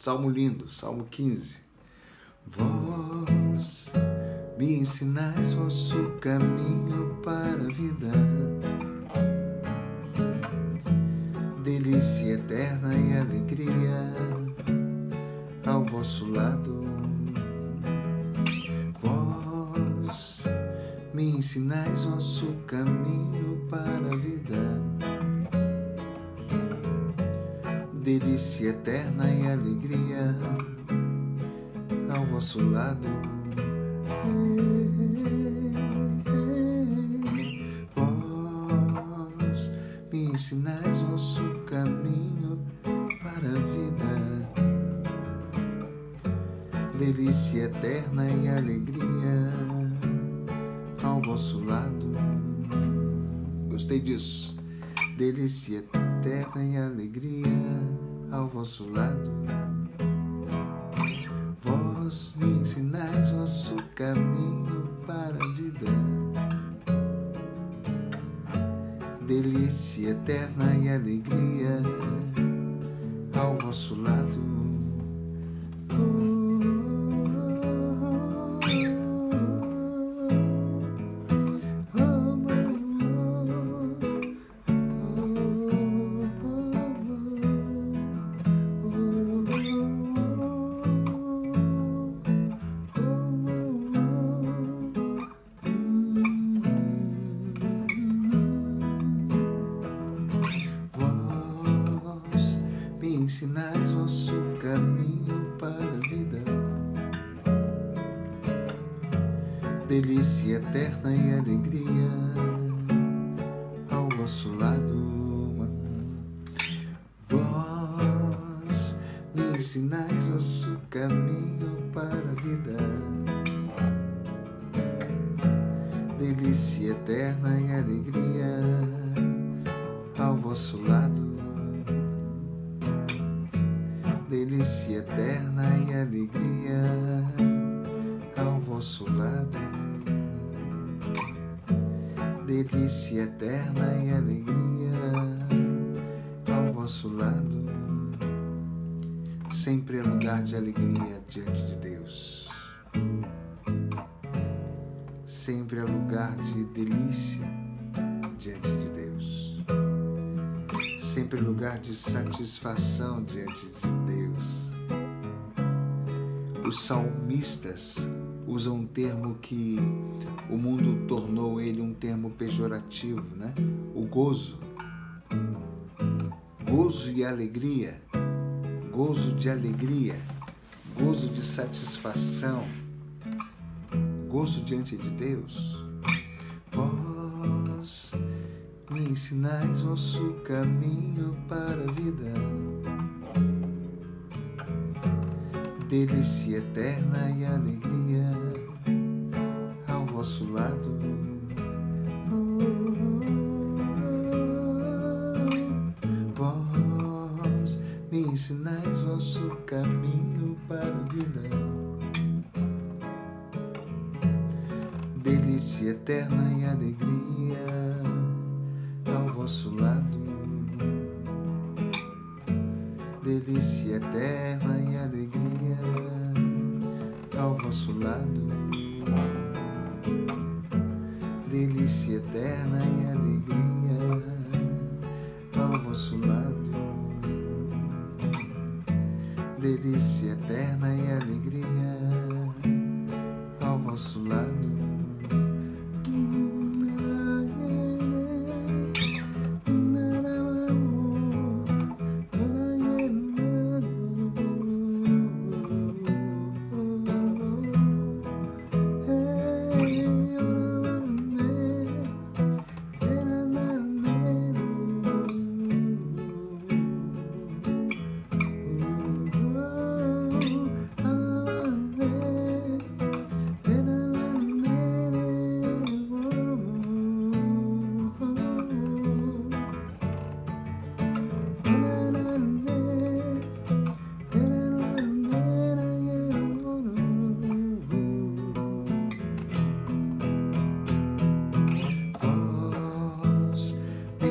Salmo lindo, Salmo 15. Vós me ensinais vosso caminho para a vida, delícia eterna e alegria ao vosso lado. Vós me ensinais vosso caminho para a vida delícia eterna e alegria ao vosso lado. Vós me ensinais vosso caminho para a vida, delícia eterna e alegria ao vosso lado. Gostei disso. Delícia eterna e alegria ao vosso lado. Vós me ensinais vosso caminho para a vida. Delícia eterna e alegria ao vosso lado. Sempre é lugar de alegria diante de Deus. Sempre é lugar de delícia diante de Deus sempre lugar de satisfação diante de Deus. Os salmistas usam um termo que o mundo tornou ele um termo pejorativo, né? O gozo. Gozo e alegria. Gozo de alegria. Gozo de satisfação. Gozo diante de Deus. Vós me ensinais vosso caminho para a vida. Delícia eterna e alegria ao vosso lado. Vós me ensinais vosso caminho para vida. Delícia eterna e alegria vosso lado.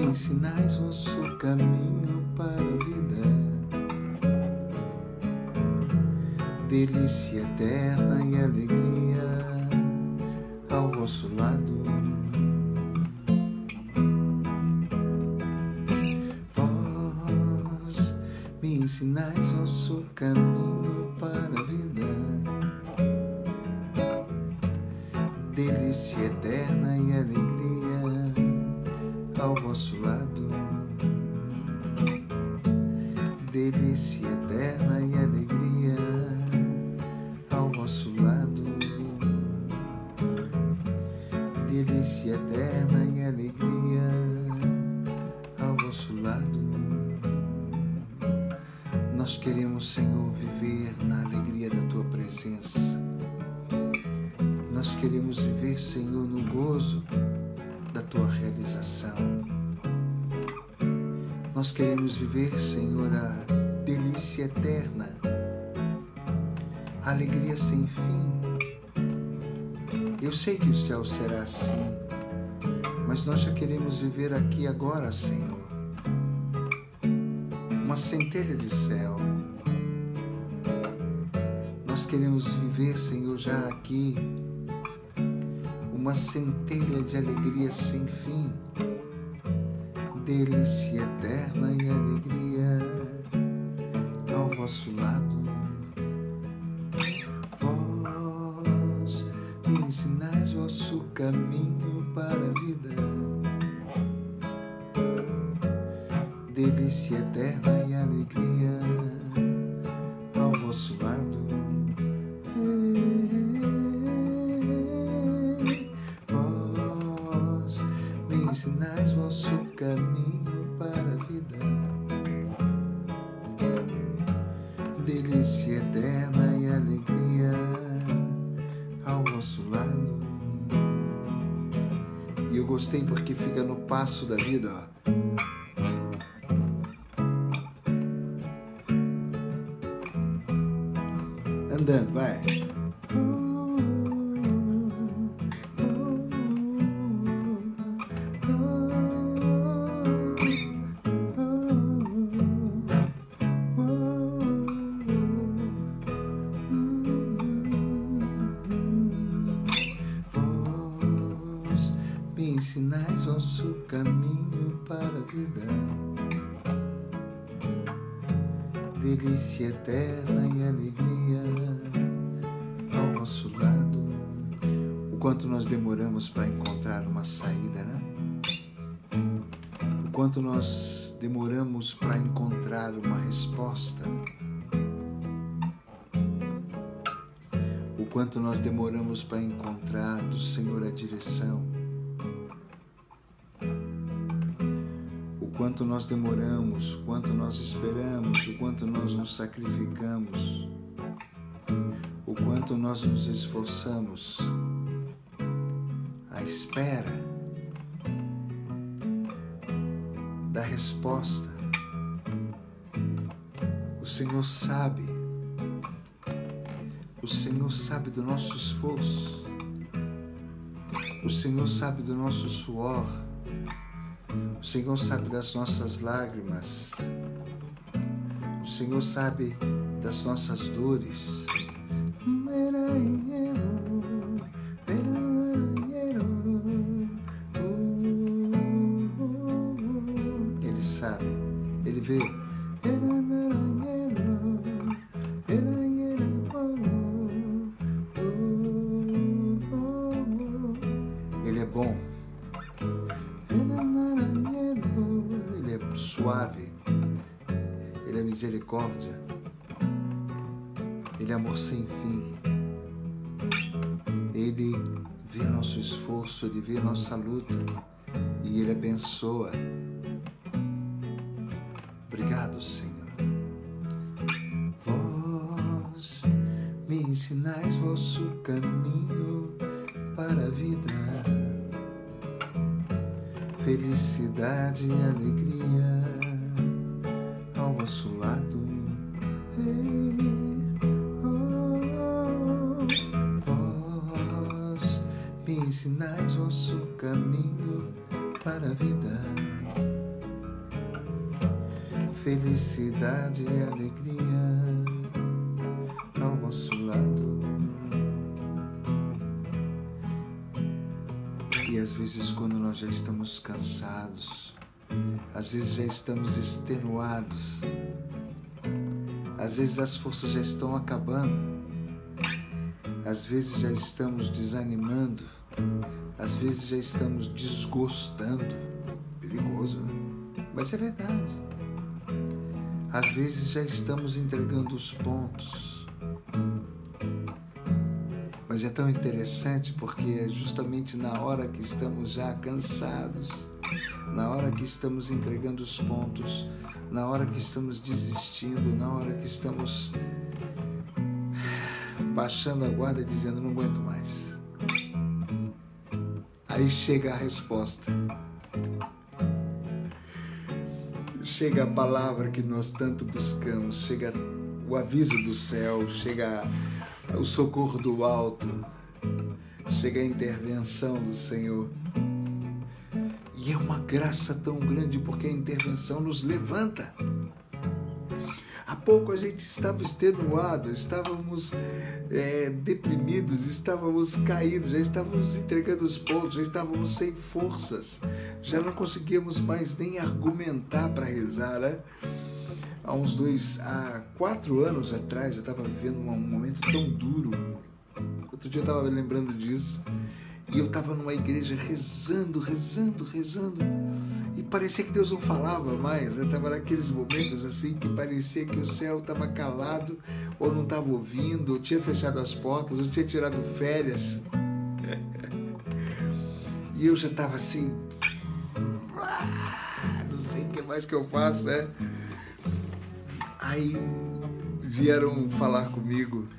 ensinais vosso caminho para a vida. Delícia eterna e alegria ao vosso lado. Queremos, Senhor, viver na alegria da tua presença. Nós queremos viver, Senhor, no gozo da tua realização. Nós queremos viver, Senhor, a delícia eterna, a alegria sem fim. Eu sei que o céu será assim, mas nós já queremos viver aqui agora, Senhor. Uma centelha de céu. Nós queremos viver, Senhor, já aqui uma centelha de alegria sem fim, delícia eterna e alegria ao vosso lado. Vós me ensinais vosso caminho para a vida, delícia eterna eterna e alegria ao vosso lado. O quanto nós demoramos para encontrar uma saída, né? O quanto nós demoramos para encontrar uma resposta. O quanto nós demoramos para encontrar do Senhor a direção. Quanto nós demoramos, quanto nós esperamos, o quanto nós nos sacrificamos, o quanto nós nos esforçamos. A espera da resposta. O Senhor sabe. O Senhor sabe do nosso esforço. O Senhor sabe do nosso suor. O Senhor sabe das nossas lágrimas. O Senhor sabe das nossas dores. Misericórdia. Ele é amor sem fim. Ele vê nosso esforço, ele vê nossa luta e ele abençoa. Obrigado, Senhor. Vós me ensinais vosso caminho para a vida, felicidade e vosso caminho para a vida, felicidade e alegria ao vosso nosso lado. E às vezes, quando nós já estamos cansados, às vezes já estamos extenuados, às vezes as forças já estão acabando, às vezes já estamos desanimando, às vezes já estamos desgostando. Perigoso, né? Mas é verdade. Às vezes já estamos entregando os pontos. Mas é tão interessante porque é justamente na hora que estamos já cansados, na hora que estamos entregando os pontos, na hora que estamos desistindo, na hora que estamos baixando a guarda dizendo não aguento mais. Aí chega a resposta. chega a palavra que nós tanto buscamos, chega o aviso do céu, chega o socorro do alto, chega a intervenção do Senhor. E é uma graça tão grande porque a intervenção nos levanta pouco a gente estava extenuado, estávamos é, deprimidos, estávamos caídos, já estávamos entregando os pontos, já estávamos sem forças, já não conseguíamos mais nem argumentar para rezar, né? Há uns dois, há quatro anos atrás, eu estava vivendo um momento tão duro. Outro dia eu estava lembrando disso. E eu estava numa igreja rezando, rezando, rezando e parecia que Deus não falava mais. Eu estava naqueles momentos assim que parecia que o céu estava calado, ou não estava ouvindo, ou tinha fechado as portas, ou tinha tirado férias. e eu já estava assim. Ah, não sei o que mais que eu faço, né? Aí vieram falar comigo,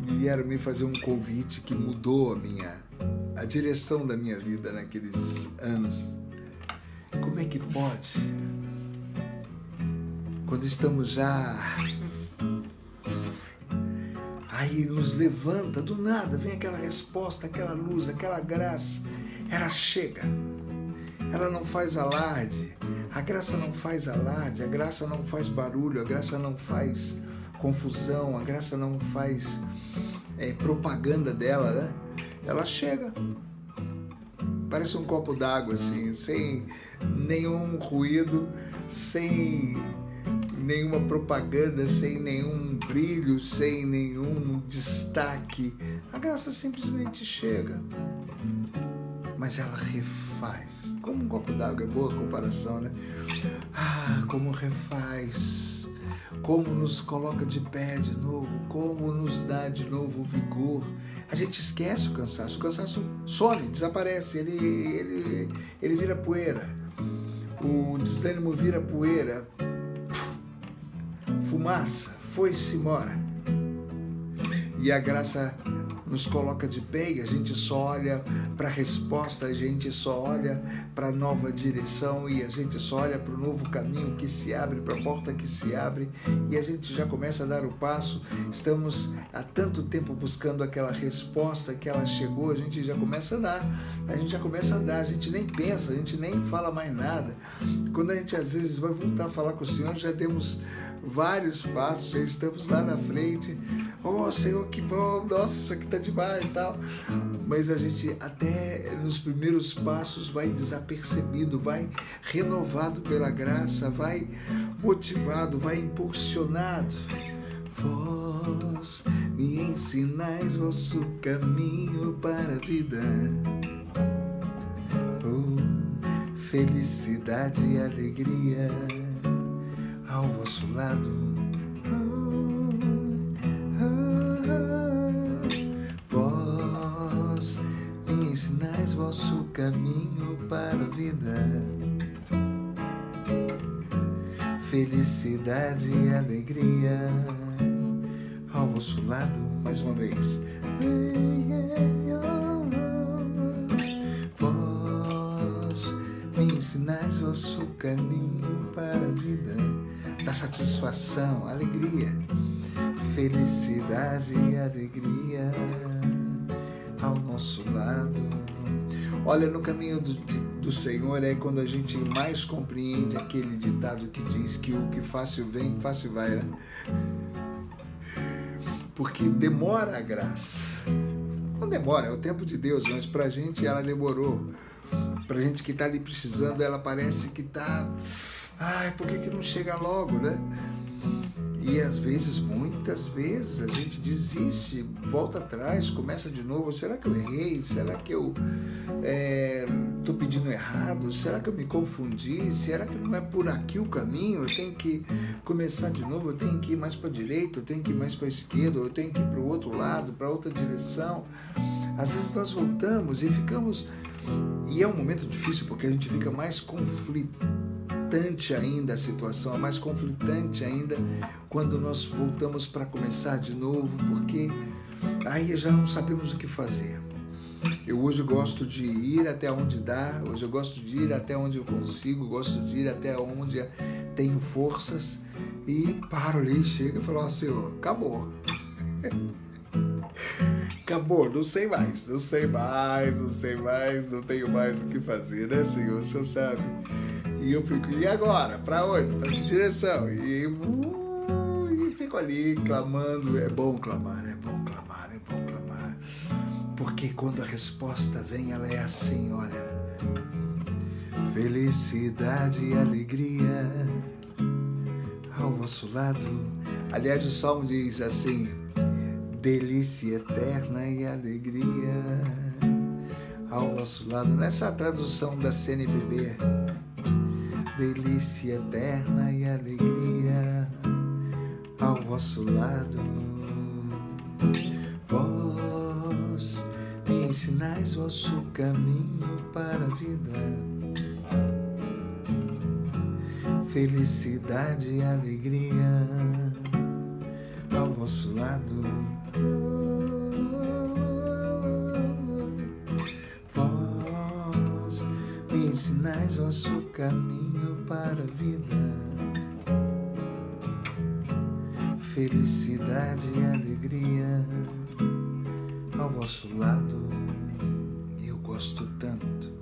vieram me fazer um convite que mudou a minha a direção da minha vida naqueles anos. Como é que pode? Quando estamos já. Aí nos levanta do nada, vem aquela resposta, aquela luz, aquela graça. Ela chega. Ela não faz alarde. A graça não faz alarde, a graça não faz barulho, a graça não faz confusão, a graça não faz é, propaganda dela, né? Ela chega. Parece um copo d'água, assim, sem nenhum ruído, sem nenhuma propaganda, sem nenhum brilho, sem nenhum destaque. A graça simplesmente chega. Mas ela refaz. Como um copo d'água, é boa comparação, né? Ah, como refaz. Como nos coloca de pé de novo, como nos dá de novo vigor. A gente esquece o cansaço, o cansaço some, desaparece, ele, ele, ele vira poeira o desânimo vira poeira, fumaça, foi-se embora. E a graça nos coloca de pé e a gente só olha para a resposta, a gente só olha para a nova direção e a gente só olha para o novo caminho que se abre, para a porta que se abre e a gente já começa a dar o passo. Estamos há tanto tempo buscando aquela resposta que ela chegou, a gente já começa a dar, a gente já começa a dar, a gente nem pensa, a gente nem fala mais nada. Quando a gente às vezes vai voltar a falar com o Senhor, já temos vários passos, já estamos lá na frente. Oh, Senhor, que bom, nossa, isso aqui tá demais tal. Mas a gente até nos primeiros passos vai desapercebido, vai renovado pela graça, vai motivado, vai impulsionado. Vós me ensinais vosso caminho para a vida. Oh, felicidade e alegria ao vosso lado. Vós me ensinais vosso caminho para a vida. Felicidade e alegria ao vosso lado, mais uma vez. Vós me ensinais vosso caminho para a vida da satisfação, alegria, felicidade e alegria ao nosso lado. Olha, no caminho do, do Senhor é quando a gente mais compreende aquele ditado que diz que o que fácil vem, fácil vai, né? porque demora a graça. Não demora, é o tempo de Deus, mas pra gente ela demorou. Pra gente que tá ali precisando, ela parece que tá. Ai, por que, que não chega logo, né? E às vezes, muitas vezes, a gente desiste, volta atrás, começa de novo. Será que eu errei? Será que eu estou é, pedindo errado? Será que eu me confundi? Será que não é por aqui o caminho? Eu tenho que começar de novo? Eu tenho que ir mais para a direita? Eu tenho que ir mais para a esquerda? Eu tenho que ir para o outro lado, para outra direção? Às vezes nós voltamos e ficamos. E é um momento difícil porque a gente fica mais conflito conflitante ainda a situação, é mais conflitante ainda quando nós voltamos para começar de novo, porque aí já não sabemos o que fazer. Eu hoje gosto de ir até onde dá, hoje eu gosto de ir até onde eu consigo, gosto de ir até onde tenho forças e paro ali, chega e falo, ó oh, Senhor, acabou. acabou, não sei mais, não sei mais, não sei mais, não tenho mais o que fazer, né, Senhor? O Senhor sabe. E eu fico, e agora? Para onde? Para que direção? E, uh, e fico ali clamando. É bom clamar, é bom clamar, é bom clamar. Porque quando a resposta vem, ela é assim, olha. Felicidade e alegria ao vosso lado. Aliás, o salmo diz assim: delícia eterna e alegria ao vosso lado. Nessa tradução da CNBB, delícia eterna e alegria ao vosso lado. Vós me ensinais vosso caminho para a vida. Felicidade e alegria ao vosso lado. Vós me ensinais vosso caminho para a vida. Felicidade e alegria ao vosso lado. Eu gosto tanto.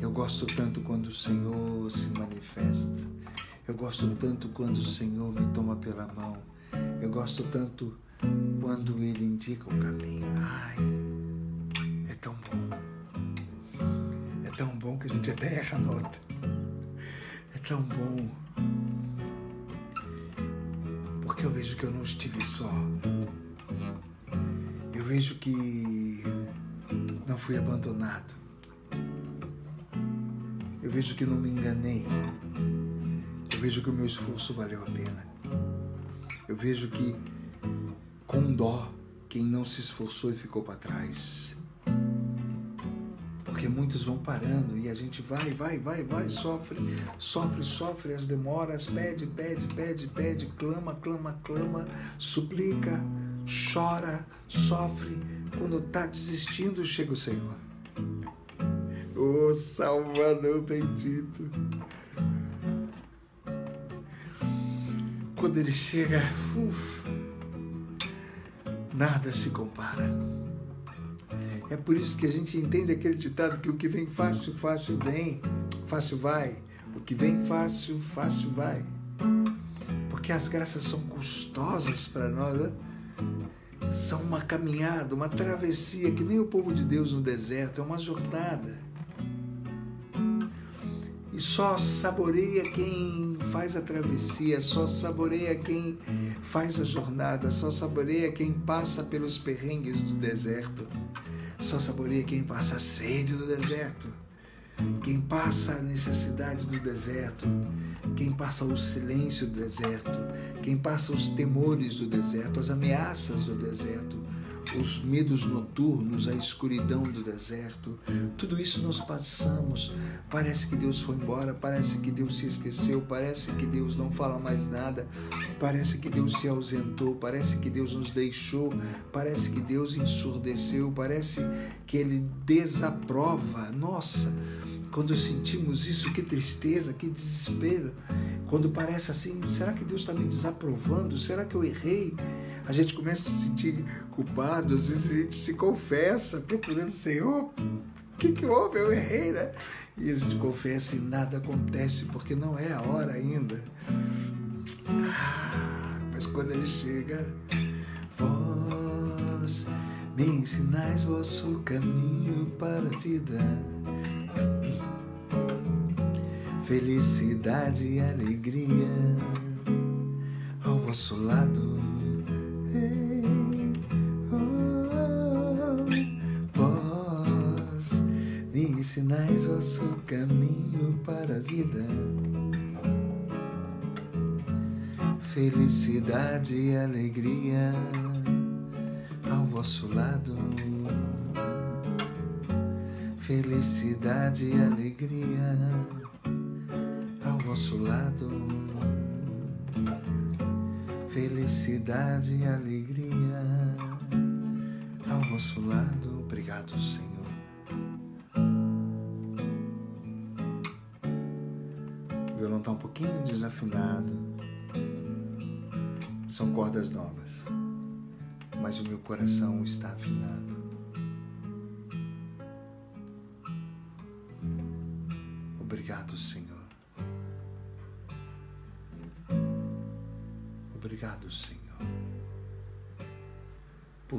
Eu gosto tanto quando o Senhor se manifesta. Eu gosto tanto quando o Senhor me toma pela mão. Eu gosto tanto quando Ele indica o caminho. Ai, tão bom. Porque eu vejo que eu não estive só. Eu vejo que não fui abandonado. Eu vejo que não me enganei. Eu vejo que o meu esforço valeu a pena. Eu vejo que, com dó, quem não se esforçou e ficou para trás porque muitos vão parando e a gente vai, vai, vai, vai, sofre, sofre, sofre as demoras, pede, pede, pede, pede, clama, clama, clama, suplica, chora, sofre. Quando está desistindo, chega o Senhor. O oh, Salvador bendito. Quando ele chega, uf, nada se compara. É por isso que a gente entende aquele ditado que o que vem fácil, fácil vem, fácil vai. O que vem fácil, fácil vai. Porque as graças são custosas para nós, né? são uma caminhada, uma travessia, que nem o povo de Deus no deserto, é uma jornada. E só saboreia quem faz a travessia, só saboreia quem faz a jornada, só saboreia quem passa pelos perrengues do deserto. Só saboreia quem passa a sede do deserto, quem passa a necessidade do deserto, quem passa o silêncio do deserto, quem passa os temores do deserto, as ameaças do deserto, os medos noturnos, a escuridão do deserto, tudo isso nós passamos. Parece que Deus foi embora, parece que Deus se esqueceu, parece que Deus não fala mais nada, parece que Deus se ausentou, parece que Deus nos deixou, parece que Deus ensurdeceu, parece que Ele desaprova. Nossa, quando sentimos isso, que tristeza, que desespero. Quando parece assim, será que Deus está me desaprovando? Será que eu errei? A gente começa a se sentir culpado, às vezes a gente se confessa, procurando Senhor, o que, que houve? Eu errei, né? E a gente confessa e nada acontece, porque não é a hora ainda. Ah, mas quando ele chega, Vós me ensinais vosso caminho para a vida. Felicidade e alegria ao vosso lado. Vós me ensinais vosso caminho para a vida felicidade e alegria ao vosso lado. Felicidade e alegria ao vosso lado. Felicidade e alegria ao vosso lado. Obrigado, Senhor. O violão está um pouquinho desafinado. São cordas novas, mas o meu coração está afinado.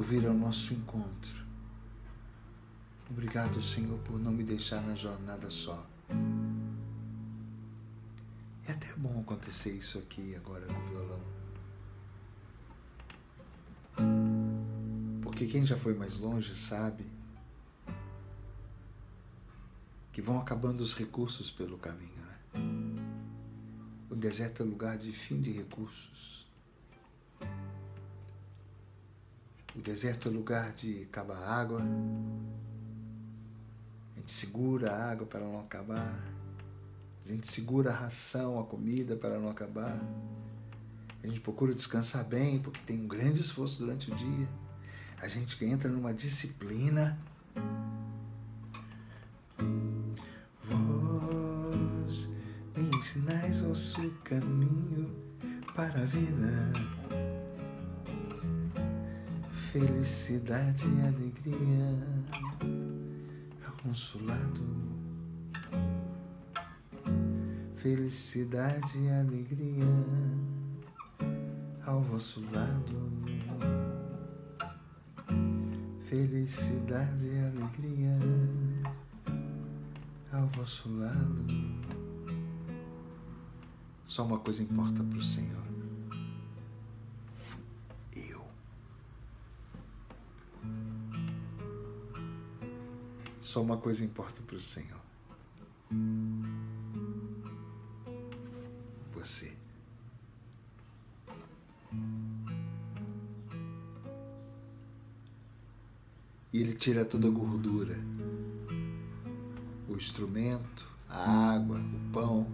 Vir ao nosso encontro. Obrigado, Senhor, por não me deixar na jornada só. É até bom acontecer isso aqui agora com o violão. Porque quem já foi mais longe sabe que vão acabando os recursos pelo caminho. Né? O deserto é lugar de fim de recursos. O deserto é lugar de acabar a água. A gente segura a água para não acabar. A gente segura a ração, a comida para não acabar. A gente procura descansar bem porque tem um grande esforço durante o dia a gente entra numa disciplina. Vós me ensinais vosso caminho para a vida, felicidade e alegria ao consulado. Felicidade e alegria ao vosso lado felicidade e alegria ao vosso lado. Só uma coisa importa para o Senhor. Só uma coisa importa para o Senhor. Você. e ele tira toda a gordura. O instrumento, a água, o pão.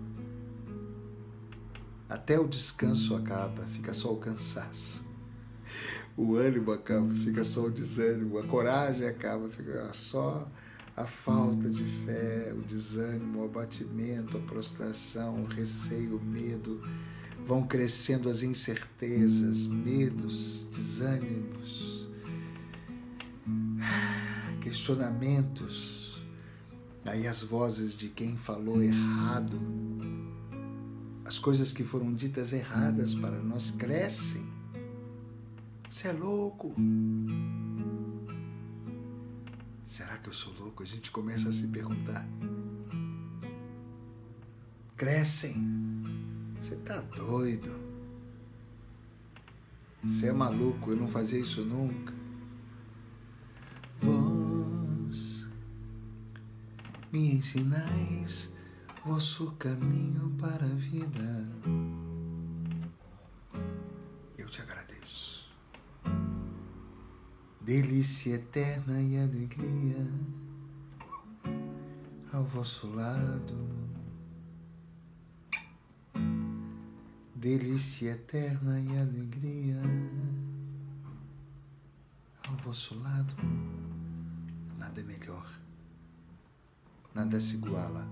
Até o descanso acaba, fica só o cansaço. O ânimo acaba, fica só o desânimo. A coragem acaba, fica só a falta de fé, o desânimo, o abatimento, a prostração, o receio, o medo. Vão crescendo as incertezas, medos, desânimos questionamentos, aí as vozes de quem falou errado, as coisas que foram ditas erradas para nós crescem. Você é louco. Será que eu sou louco? A gente começa a se perguntar. Crescem. Você tá doido. Você é maluco, eu não fazia isso nunca. me ensinais vosso caminho para a vida. Delícia eterna e alegria ao vosso lado. Delícia eterna e alegria ao vosso lado. Nada é melhor nada se iguala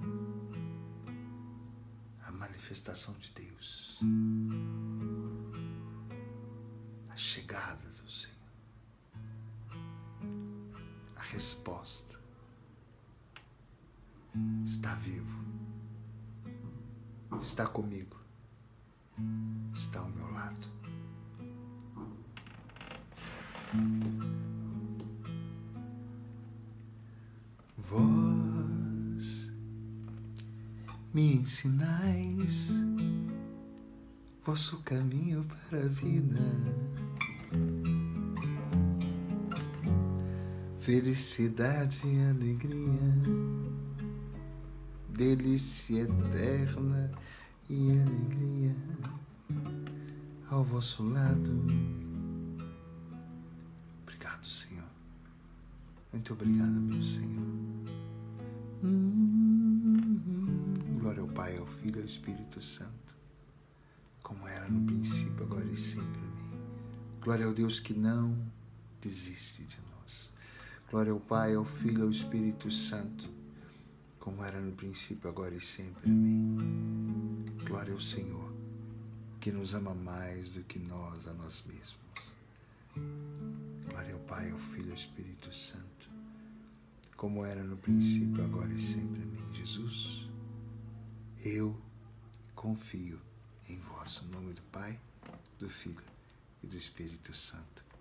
à manifestação de Deus, a chegada resposta. Está vivo, está comigo, está ao meu lado. Vós me ensinais vosso caminho para a vida. Felicidade e alegria, delícia eterna e alegria ao vosso lado. Obrigado, Senhor. Muito obrigado, meu Senhor. Glória ao Pai, ao Filho e ao Espírito Santo, como era no princípio, agora e sempre. Glória ao Deus que não desiste de nós. Glória ao Pai, ao Filho e ao Espírito Santo, como era no princípio, agora e sempre. Amém. Glória ao Senhor, que nos ama mais do que nós a nós mesmos. Glória ao Pai, ao Filho e ao Espírito Santo, como era no princípio, agora e sempre. Amém. Jesus, eu confio em vós. Em nome do Pai, do Filho e do Espírito Santo.